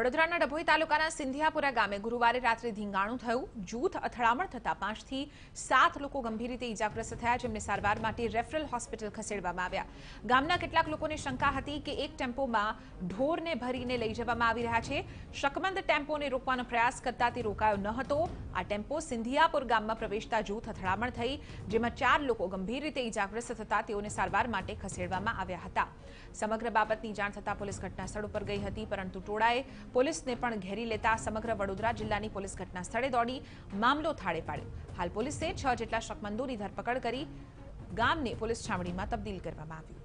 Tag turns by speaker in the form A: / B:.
A: વડોદરાના ડભોઈ તાલુકાના સિંધિયાપુરા ગામે ગુરુવારે રાત્રે ધીંગાણું થયું જૂથ અથડામણ થતા પાંચથી સાત લોકો ગંભીર રીતે ઇજાગ્રસ્ત થયા જેમને સારવાર માટે રેફરલ હોસ્પિટલ ખસેડવામાં આવ્યા ગામના કેટલાક લોકોને શંકા હતી કે એક ટેમ્પોમાં ઢોરને ભરીને લઈ જવામાં આવી રહ્યા છે શકમંદ ટેમ્પોને રોકવાનો પ્રયાસ કરતા તે રોકાયો ન હતો આ ટેમ્પો સિંધિયાપુર ગામમાં પ્રવેશતા જૂથ અથડામણ થઈ જેમાં ચાર લોકો ગંભીર રીતે ઇજાગ્રસ્ત થતા તેઓને સારવાર માટે ખસેડવામાં આવ્યા હતા સમગ્ર બાબતની જાણ થતાં પોલીસ ઘટના સ્થળ ઉપર ગઈ હતી પરંતુ ટોળાએ પોલીસને પણ ઘેરી લેતા સમગ્ર વડોદરા જિલ્લાની પોલીસ ઘટના સ્થળે દોડી મામલો થાળે પાડ્યો હાલ પોલીસે છ જેટલા શકમંદોની ધરપકડ કરી ગામને પોલીસ છાવણીમાં તબદીલ કરવામાં આવ્યું